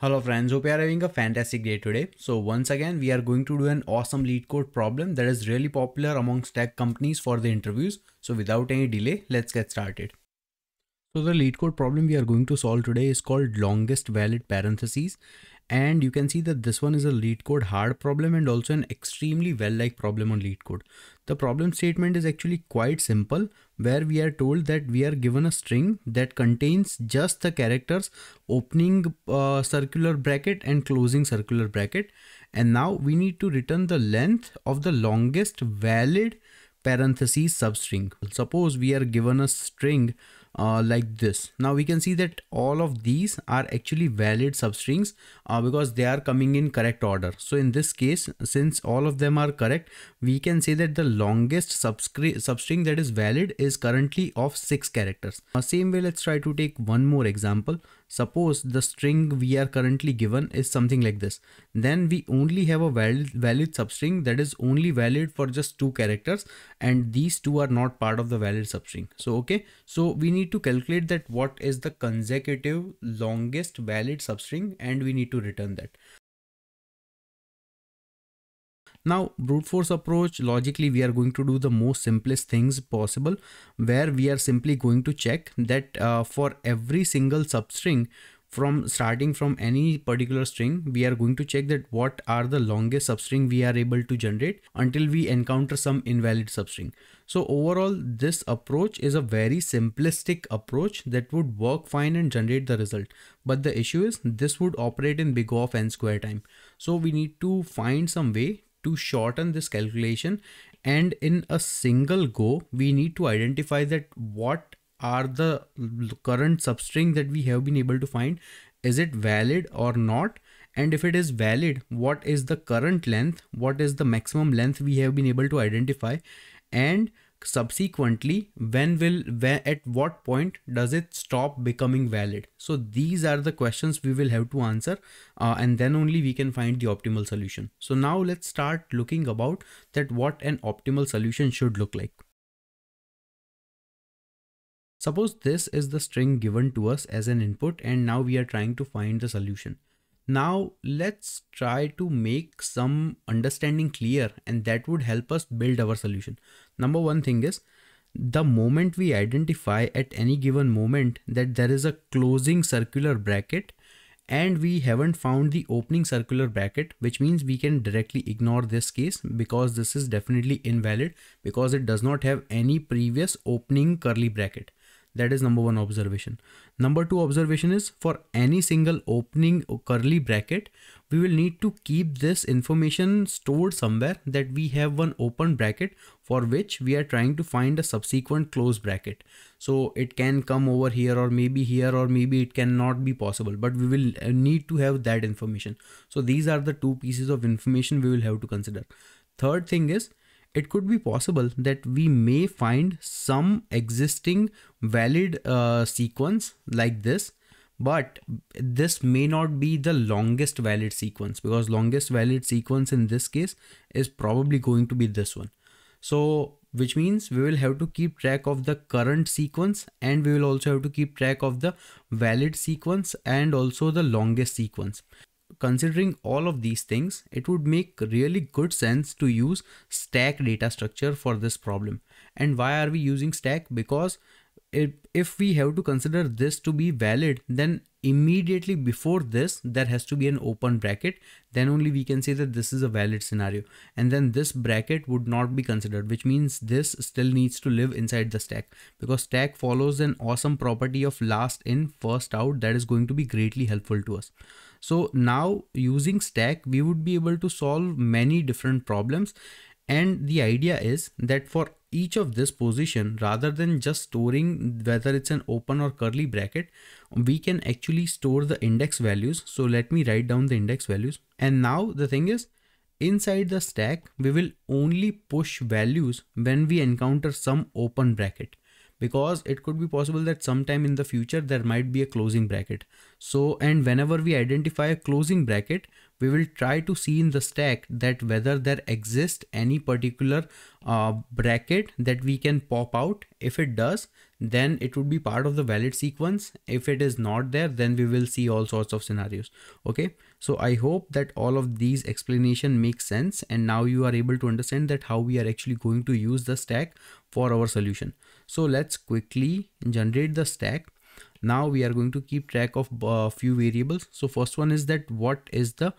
Hello friends, hope you are having a fantastic day today. So once again, we are going to do an awesome LeetCode problem that is really popular amongst tech companies for the interviews. So without any delay, let's get started. So the LeetCode problem we are going to solve today is called longest valid parentheses and you can see that this one is a LeetCode hard problem and also an extremely well-like problem on LeetCode. The problem statement is actually quite simple where we are told that we are given a string that contains just the characters opening uh, circular bracket and closing circular bracket and now we need to return the length of the longest valid parentheses substring. Suppose we are given a string uh, like this. Now we can see that all of these are actually valid substrings uh, because they are coming in correct order. So in this case, since all of them are correct, we can say that the longest substring that is valid is currently of six characters. Uh, same way, let's try to take one more example. Suppose the string we are currently given is something like this. Then we only have a valid, valid substring that is only valid for just two characters and these two are not part of the valid substring. So, okay. So we need to calculate that what is the consecutive longest valid substring and we need to return that. Now brute force approach logically we are going to do the most simplest things possible where we are simply going to check that uh, for every single substring from starting from any particular string we are going to check that what are the longest substring we are able to generate until we encounter some invalid substring. So overall this approach is a very simplistic approach that would work fine and generate the result. But the issue is this would operate in big O of n square time. So we need to find some way to shorten this calculation. And in a single go we need to identify that what are the current substring that we have been able to find. Is it valid or not? And if it is valid what is the current length? What is the maximum length we have been able to identify? And subsequently when will where, at what point does it stop becoming valid? So these are the questions we will have to answer uh, and then only we can find the optimal solution. So now let's start looking about that what an optimal solution should look like. Suppose this is the string given to us as an input and now we are trying to find the solution now let's try to make some understanding clear and that would help us build our solution. Number one thing is the moment we identify at any given moment that there is a closing circular bracket and we haven't found the opening circular bracket which means we can directly ignore this case because this is definitely invalid because it does not have any previous opening curly bracket that is number one observation. Number two observation is for any single opening curly bracket, we will need to keep this information stored somewhere that we have one open bracket for which we are trying to find a subsequent close bracket. So it can come over here or maybe here or maybe it cannot be possible, but we will uh, need to have that information. So these are the two pieces of information we will have to consider. Third thing is it could be possible that we may find some existing valid uh, sequence like this but this may not be the longest valid sequence because longest valid sequence in this case is probably going to be this one. So which means we will have to keep track of the current sequence and we will also have to keep track of the valid sequence and also the longest sequence considering all of these things, it would make really good sense to use stack data structure for this problem. And why are we using stack? Because if we have to consider this to be valid, then immediately before this, there has to be an open bracket. Then only we can say that this is a valid scenario. And then this bracket would not be considered, which means this still needs to live inside the stack because stack follows an awesome property of last in first out that is going to be greatly helpful to us. So now using stack, we would be able to solve many different problems. And the idea is that for each of this position, rather than just storing whether it's an open or curly bracket, we can actually store the index values. So let me write down the index values. And now the thing is, inside the stack, we will only push values when we encounter some open bracket because it could be possible that sometime in the future there might be a closing bracket. So, and whenever we identify a closing bracket, we will try to see in the stack that whether there exists any particular uh, bracket that we can pop out. If it does, then it would be part of the valid sequence. If it is not there, then we will see all sorts of scenarios. Okay. So I hope that all of these explanation makes sense. And now you are able to understand that how we are actually going to use the stack for our solution. So let's quickly generate the stack. Now we are going to keep track of a uh, few variables. So first one is that what is the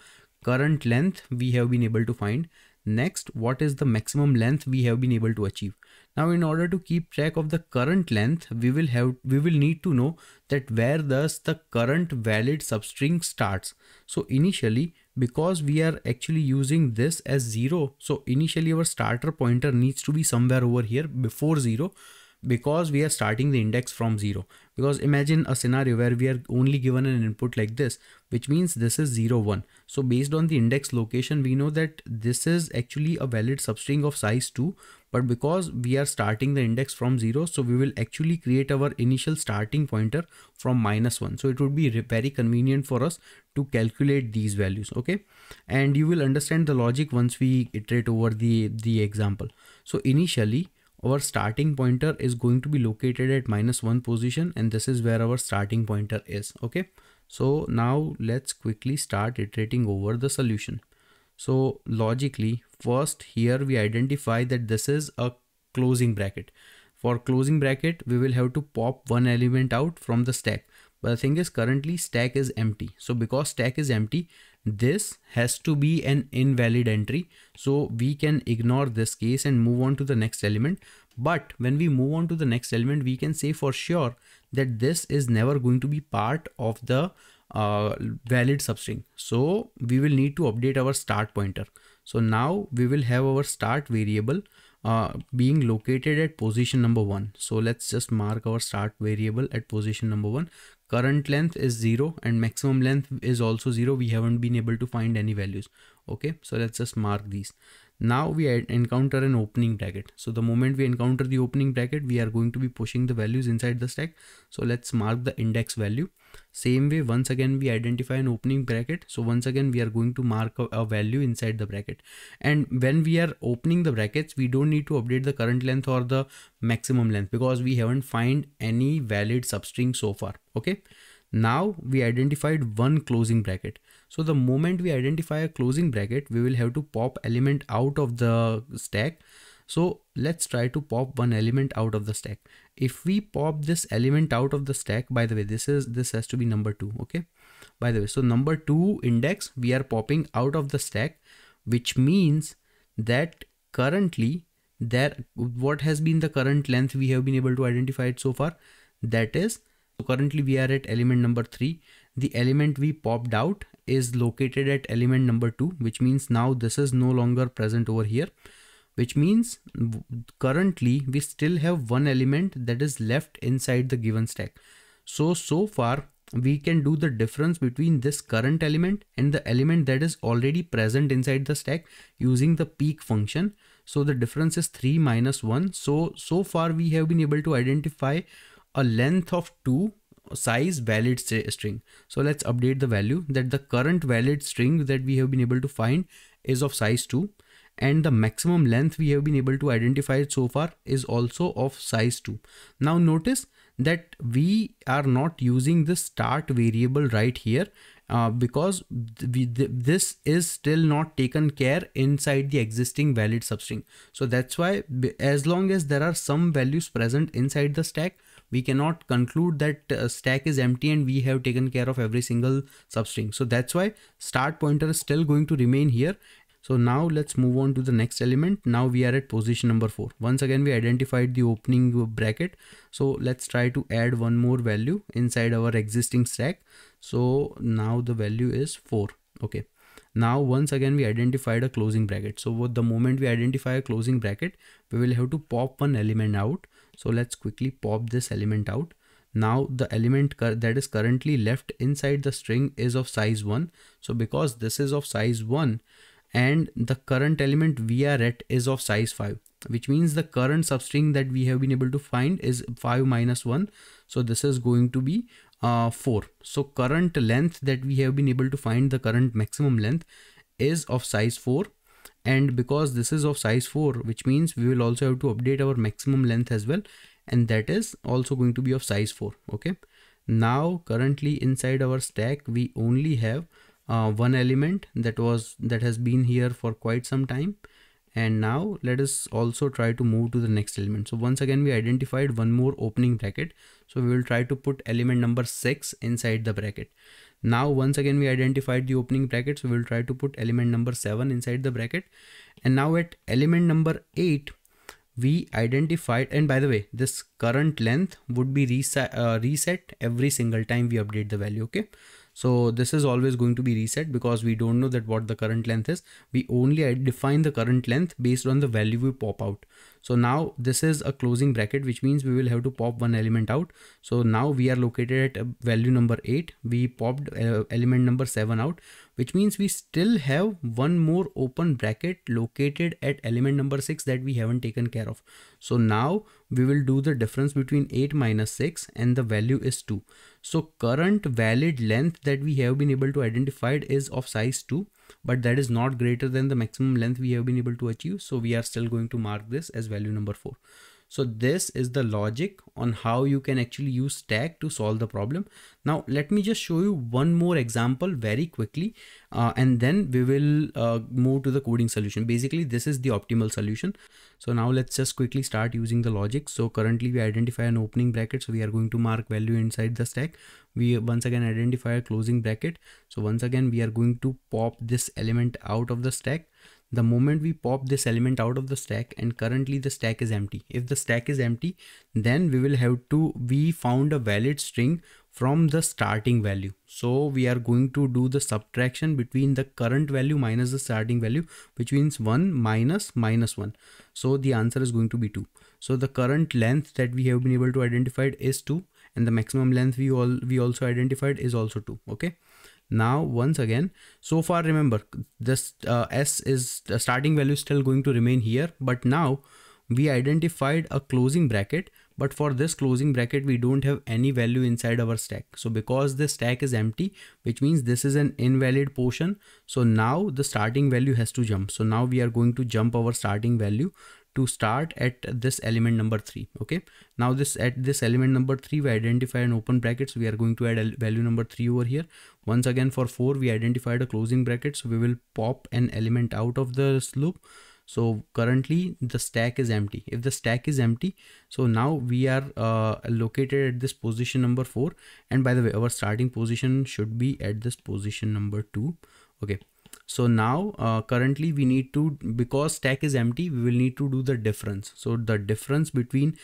current length we have been able to find. Next, what is the maximum length we have been able to achieve? Now, in order to keep track of the current length, we will have we will need to know that where does the current valid substring starts. So initially, because we are actually using this as zero, so initially our starter pointer needs to be somewhere over here before zero because we are starting the index from zero. Because imagine a scenario where we are only given an input like this which means this is 0 1 so based on the index location we know that this is actually a valid substring of size 2 but because we are starting the index from 0 so we will actually create our initial starting pointer from minus 1 so it would be very convenient for us to calculate these values okay? And you will understand the logic once we iterate over the the example. So initially our starting pointer is going to be located at minus one position and this is where our starting pointer is okay? So now let's quickly start iterating over the solution. So logically first here we identify that this is a closing bracket. For closing bracket we will have to pop one element out from the stack. But the thing is currently stack is empty. So because stack is empty this has to be an invalid entry. So we can ignore this case and move on to the next element. But when we move on to the next element we can say for sure that this is never going to be part of the uh, valid substring. So we will need to update our start pointer. So now we will have our start variable uh, being located at position number one. So let's just mark our start variable at position number one current length is 0 and maximum length is also 0 we haven't been able to find any values. Okay so let's just mark these. Now we encounter an opening bracket. So the moment we encounter the opening bracket we are going to be pushing the values inside the stack. So let's mark the index value same way once again we identify an opening bracket. So once again we are going to mark a, a, value inside the bracket. And when we are opening the brackets we don't need to update the current length or the maximum length because we haven't find any valid substring so far. Okay? Now we identified one closing bracket. So the moment we identify a closing bracket, we will have to pop element out of the stack. So let's try to pop one element out of the stack. If we pop this element out of the stack, by the way, this is this has to be number two. Okay. By the way, so number two index we are popping out of the stack, which means that currently there what has been the current length we have been able to identify it so far that is currently we are at element number three the element we popped out is located at element number 2 which means now this is no longer present over here which means currently we still have one element that is left inside the given stack. So so far we can do the difference between this current element and the element that is already present inside the stack using the peek function. So the difference is 3 minus 1 so so far we have been able to identify a length of 2 size valid string. So let's update the value that the current valid string that we have been able to find is of size 2 and the maximum length we have been able to identify it so far is also of size 2. Now notice that we are not using the start variable right here uh, because we, th this is still not taken care inside the existing valid substring. So that's why as long as there are some values present inside the stack, we cannot conclude that uh, stack is empty and we have taken care of every single substring. So that's why start pointer is still going to remain here. So now let's move on to the next element. Now we are at position number four. Once again, we identified the opening bracket. So let's try to add one more value inside our existing stack. So now the value is four. Okay. Now once again we identified a closing bracket. So the moment we identify a closing bracket, we will have to pop one element out. So let's quickly pop this element out. Now the element that is currently left inside the string is of size 1. So because this is of size 1 and the current element we are at is of size 5 which means the current substring that we have been able to find is 5 minus 1. So this is going to be uh, 4. So current length that we have been able to find the current maximum length is of size 4 and because this is of size 4 which means we will also have to update our maximum length as well and that is also going to be of size 4 okay now currently inside our stack we only have uh, one element that was that has been here for quite some time. And now let us also try to move to the next element. So once again we identified one more opening bracket. So we will try to put element number six inside the bracket. Now once again we identified the opening bracket. So we'll try to put element number seven inside the bracket. And now at element number eight we identified and by the way this current length would be uh, reset every single time we update the value okay so this is always going to be reset because we don't know that what the current length is. We only define the current length based on the value we pop out. So now this is a closing bracket which means we will have to pop one element out. So now we are located at value number 8 we popped uh, element number 7 out which means we still have one more open bracket located at element number 6 that we haven't taken care of. So now we will do the difference between 8 minus 6 and the value is 2. So current valid length that we have been able to identify is of size 2 but that is not greater than the maximum length we have been able to achieve. So we are still going to mark this as value number 4. So this is the logic on how you can actually use stack to solve the problem. Now let me just show you one more example very quickly uh, and then we will uh, move to the coding solution. Basically this is the optimal solution. So now let's just quickly start using the logic. So currently we identify an opening bracket. So we are going to mark value inside the stack. We once again identify a closing bracket. So once again we are going to pop this element out of the stack the moment we pop this element out of the stack and currently the stack is empty. If the stack is empty then we will have to we found a valid string from the starting value. So we are going to do the subtraction between the current value minus the starting value which means 1 minus minus 1 so the answer is going to be 2 so the current length that we have been able to identify is 2 and the maximum length we all we also identified is also 2 okay now once again so far remember this uh, s is the starting value still going to remain here but now we identified a closing bracket but for this closing bracket we don't have any value inside our stack. So because the stack is empty which means this is an invalid portion so now the starting value has to jump. So now we are going to jump our starting value to start at this element number 3 okay? Now this at this element number 3 we identify an open bracket so we are going to add a value number 3 over here. Once again for 4 we identified a closing bracket so we will pop an element out of this loop. So currently the stack is empty. If the stack is empty so now we are uh, located at this position number 4 and by the way our starting position should be at this position number 2 okay so now uh, currently we need to because stack is empty we will need to do the difference. So the difference between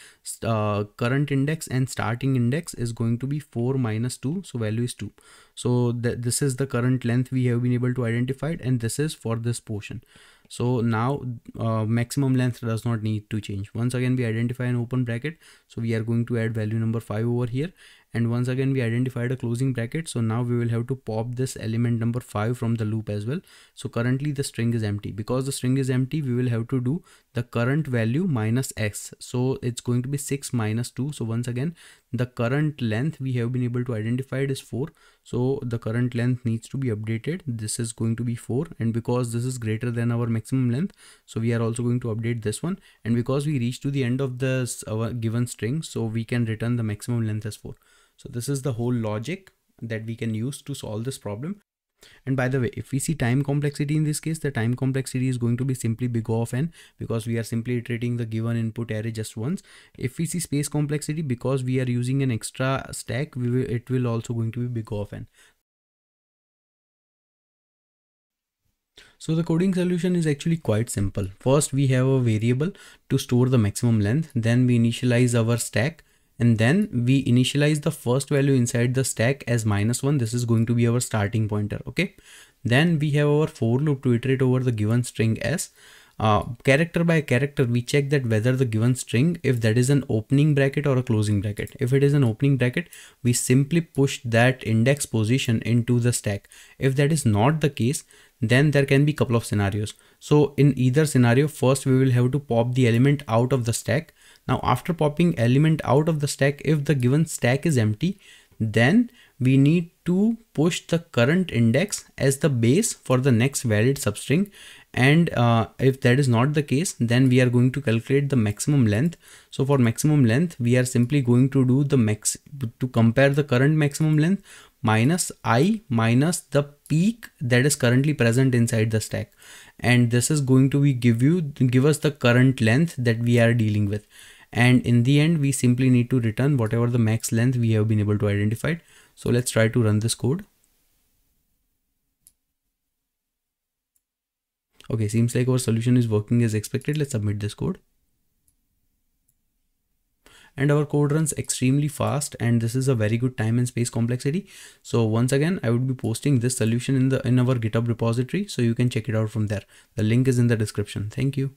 uh, current index and starting index is going to be 4 minus 2 so value is 2 so th this is the current length we have been able to identify and this is for this portion. So now uh, maximum length does not need to change. Once again we identify an open bracket. So we are going to add value number 5 over here and once again we identified a closing bracket. So now we will have to pop this element number 5 from the loop as well. So currently the string is empty. Because the string is empty we will have to do the current value minus x. So it's going to be 6 minus 2 so once again the current length we have been able to identify is 4 so the current length needs to be updated. This is going to be 4 and because this is greater than our maximum length so we are also going to update this one. And because we reach to the end of this given string so we can return the maximum length as 4 so this is the whole logic that we can use to solve this problem. And by the way, if we see time complexity in this case, the time complexity is going to be simply big O of n because we are simply iterating the given input array just once. If we see space complexity, because we are using an extra stack, we will, it will also going to be big O of n. So the coding solution is actually quite simple. First, we have a variable to store the maximum length. Then we initialize our stack and then we initialize the first value inside the stack as minus one. This is going to be our starting pointer okay? Then we have our for loop to iterate over the given string s uh, character by character we check that whether the given string if that is an opening bracket or a closing bracket. If it is an opening bracket we simply push that index position into the stack. If that is not the case then there can be couple of scenarios. So in either scenario first we will have to pop the element out of the stack now after popping element out of the stack, if the given stack is empty, then we need to push the current index as the base for the next valid substring. And uh, if that is not the case then we are going to calculate the maximum length. So for maximum length we are simply going to do the max to compare the current maximum length minus i minus the peek that is currently present inside the stack. And this is going to be give you give us the current length that we are dealing with and in the end we simply need to return whatever the max length we have been able to identify so let's try to run this code Okay, seems like our solution is working as expected. Let's submit this code. And our code runs extremely fast and this is a very good time and space complexity. So once again, I would be posting this solution in the in our GitHub repository so you can check it out from there. The link is in the description. Thank you.